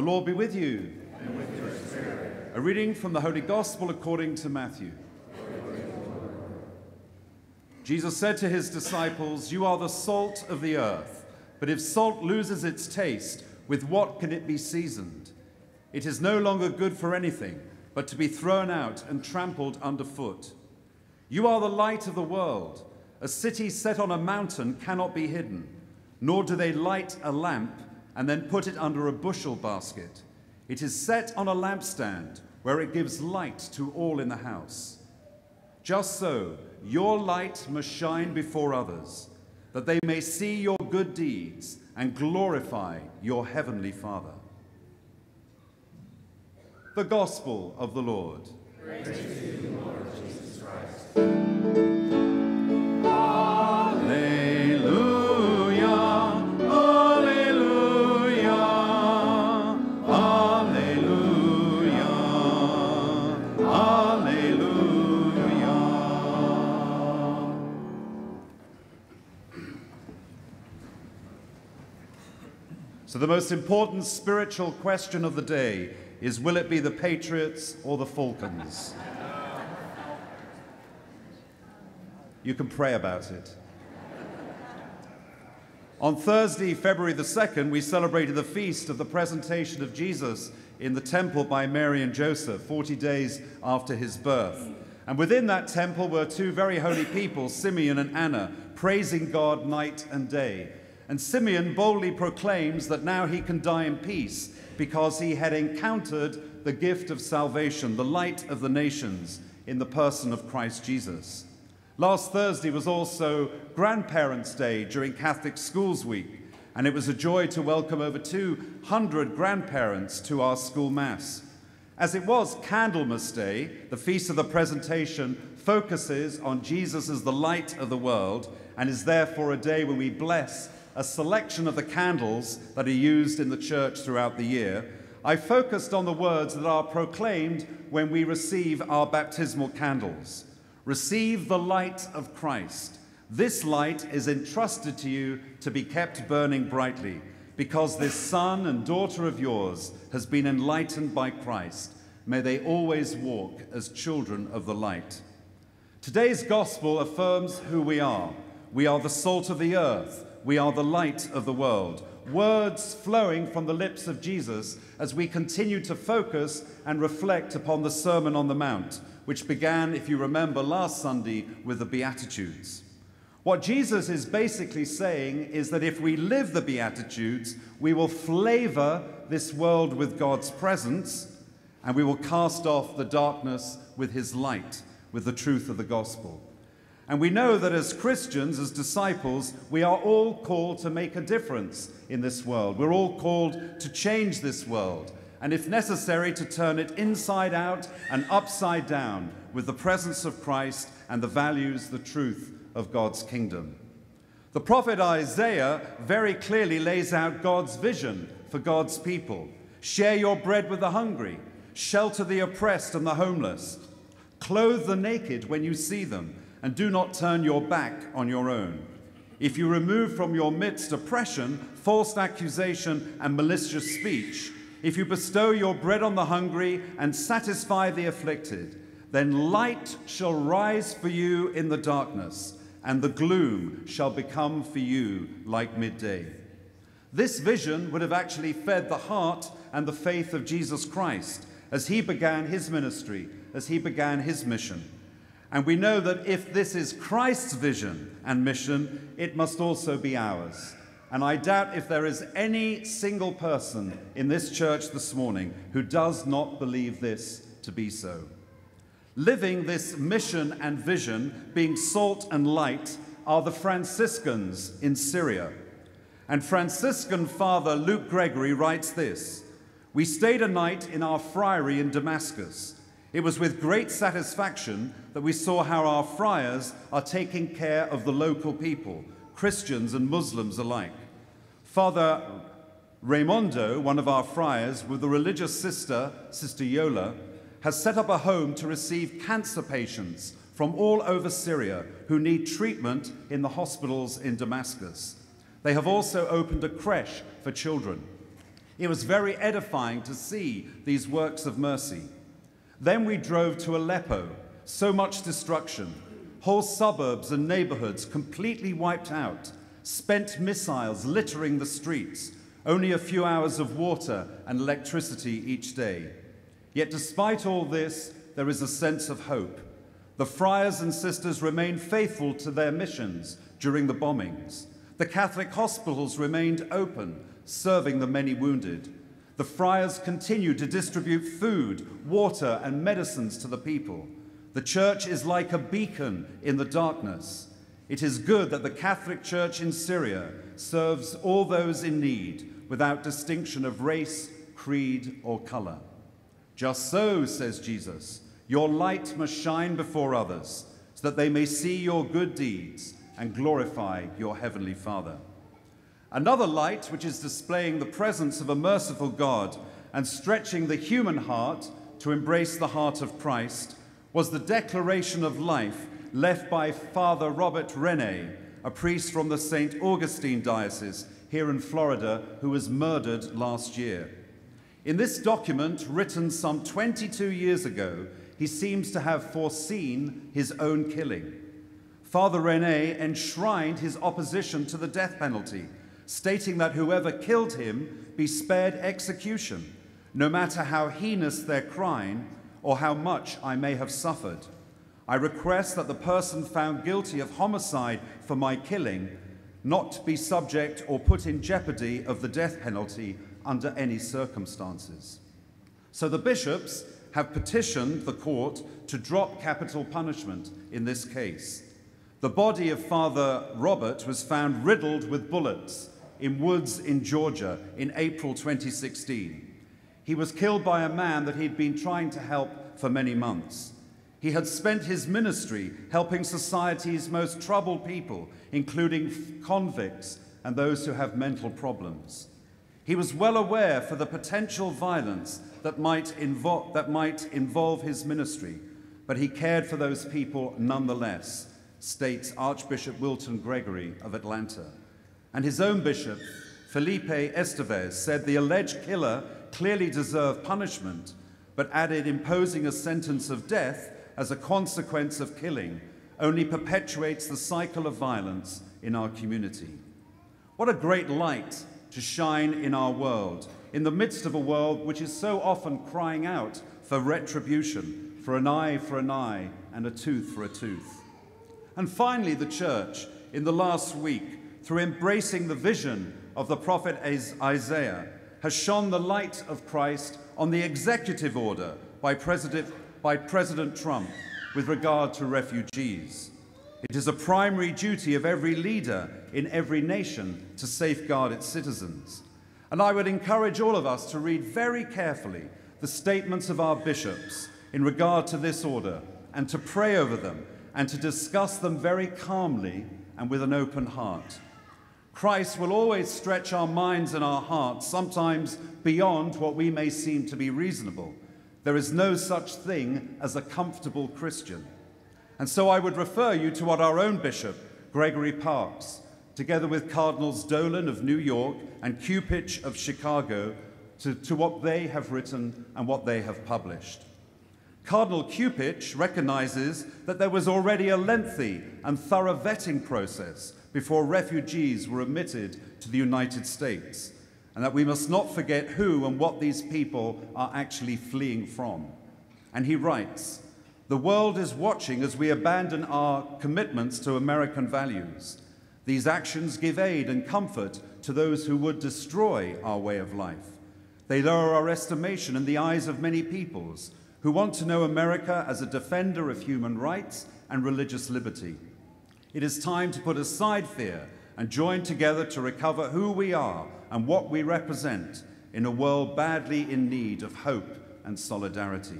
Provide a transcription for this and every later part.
The Lord be with you. With A reading from the Holy Gospel according to Matthew. Jesus said to his disciples, You are the salt of the earth but if salt loses its taste, with what can it be seasoned? It is no longer good for anything but to be thrown out and trampled underfoot. You are the light of the world. A city set on a mountain cannot be hidden, nor do they light a lamp and then put it under a bushel basket. It is set on a lampstand where it gives light to all in the house. Just so, your light must shine before others, that they may see your good deeds and glorify your heavenly Father. The Gospel of the Lord. Praise you, Lord So, the most important spiritual question of the day is will it be the Patriots or the Falcons? You can pray about it. On Thursday, February the 2nd, we celebrated the feast of the presentation of Jesus in the temple by Mary and Joseph, 40 days after his birth. And within that temple were two very holy people, Simeon and Anna, praising God night and day. And Simeon boldly proclaims that now he can die in peace because he had encountered the gift of salvation, the light of the nations, in the person of Christ Jesus. Last Thursday was also Grandparents' Day during Catholic Schools Week, and it was a joy to welcome over 200 grandparents to our school mass. As it was Candlemas Day, the feast of the presentation focuses on Jesus as the light of the world and is therefore a day when we bless a selection of the candles that are used in the church throughout the year, I focused on the words that are proclaimed when we receive our baptismal candles. Receive the light of Christ. This light is entrusted to you to be kept burning brightly, because this son and daughter of yours has been enlightened by Christ. May they always walk as children of the light. Today's gospel affirms who we are. We are the salt of the earth we are the light of the world. Words flowing from the lips of Jesus as we continue to focus and reflect upon the Sermon on the Mount, which began, if you remember, last Sunday with the Beatitudes. What Jesus is basically saying is that if we live the Beatitudes, we will flavor this world with God's presence and we will cast off the darkness with his light, with the truth of the gospel. And we know that as Christians, as disciples, we are all called to make a difference in this world. We're all called to change this world, and if necessary, to turn it inside out and upside down with the presence of Christ and the values, the truth of God's kingdom. The prophet Isaiah very clearly lays out God's vision for God's people. Share your bread with the hungry, shelter the oppressed and the homeless, clothe the naked when you see them and do not turn your back on your own. If you remove from your midst oppression, false accusation, and malicious speech, if you bestow your bread on the hungry and satisfy the afflicted, then light shall rise for you in the darkness, and the gloom shall become for you like midday. This vision would have actually fed the heart and the faith of Jesus Christ as he began his ministry, as he began his mission. And we know that if this is Christ's vision and mission, it must also be ours. And I doubt if there is any single person in this church this morning who does not believe this to be so. Living this mission and vision, being salt and light, are the Franciscans in Syria. And Franciscan Father Luke Gregory writes this We stayed a night in our friary in Damascus it was with great satisfaction that we saw how our friars are taking care of the local people, Christians and Muslims alike. Father Raimondo, one of our friars, with a religious sister, Sister Yola, has set up a home to receive cancer patients from all over Syria who need treatment in the hospitals in Damascus. They have also opened a creche for children. It was very edifying to see these works of mercy. Then we drove to Aleppo, so much destruction, whole suburbs and neighborhoods completely wiped out, spent missiles littering the streets, only a few hours of water and electricity each day. Yet despite all this, there is a sense of hope. The friars and sisters remained faithful to their missions during the bombings. The Catholic hospitals remained open, serving the many wounded. The friars continue to distribute food, water, and medicines to the people. The church is like a beacon in the darkness. It is good that the Catholic Church in Syria serves all those in need without distinction of race, creed, or color. Just so, says Jesus, your light must shine before others, so that they may see your good deeds and glorify your heavenly Father. Another light, which is displaying the presence of a merciful God and stretching the human heart to embrace the heart of Christ, was the declaration of life left by Father Robert Rene, a priest from the St. Augustine Diocese here in Florida, who was murdered last year. In this document, written some 22 years ago, he seems to have foreseen his own killing. Father Rene enshrined his opposition to the death penalty, stating that whoever killed him be spared execution, no matter how heinous their crime or how much I may have suffered. I request that the person found guilty of homicide for my killing not be subject or put in jeopardy of the death penalty under any circumstances. So the bishops have petitioned the court to drop capital punishment in this case. The body of Father Robert was found riddled with bullets in woods in Georgia in April 2016. He was killed by a man that he'd been trying to help for many months. He had spent his ministry helping society's most troubled people, including convicts and those who have mental problems. He was well aware for the potential violence that might, that might involve his ministry, but he cared for those people nonetheless, states Archbishop Wilton Gregory of Atlanta. And his own bishop, Felipe Estevez, said the alleged killer clearly deserved punishment, but added imposing a sentence of death as a consequence of killing only perpetuates the cycle of violence in our community. What a great light to shine in our world, in the midst of a world which is so often crying out for retribution, for an eye for an eye and a tooth for a tooth. And finally, the church, in the last week, through embracing the vision of the prophet Isaiah, has shone the light of Christ on the executive order by President, by President Trump with regard to refugees. It is a primary duty of every leader in every nation to safeguard its citizens. And I would encourage all of us to read very carefully the statements of our bishops in regard to this order and to pray over them and to discuss them very calmly and with an open heart. Christ will always stretch our minds and our hearts, sometimes beyond what we may seem to be reasonable. There is no such thing as a comfortable Christian. And so I would refer you to what our own bishop, Gregory Parkes, together with Cardinals Dolan of New York and Cupich of Chicago, to, to what they have written and what they have published. Cardinal Cupich recognizes that there was already a lengthy and thorough vetting process before refugees were admitted to the United States, and that we must not forget who and what these people are actually fleeing from. And he writes, the world is watching as we abandon our commitments to American values. These actions give aid and comfort to those who would destroy our way of life. They lower our estimation in the eyes of many peoples who want to know America as a defender of human rights and religious liberty. It is time to put aside fear and join together to recover who we are and what we represent in a world badly in need of hope and solidarity.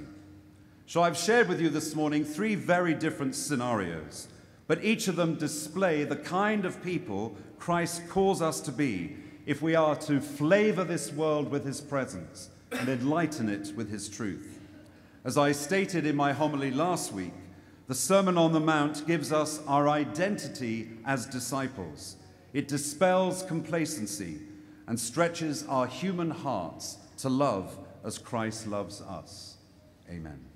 So I've shared with you this morning three very different scenarios, but each of them display the kind of people Christ calls us to be if we are to flavor this world with his presence and enlighten it with his truth. As I stated in my homily last week, the Sermon on the Mount gives us our identity as disciples. It dispels complacency and stretches our human hearts to love as Christ loves us. Amen.